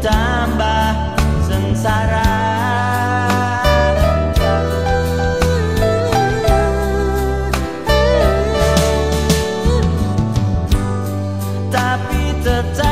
tambah sengsara. Tapi tetap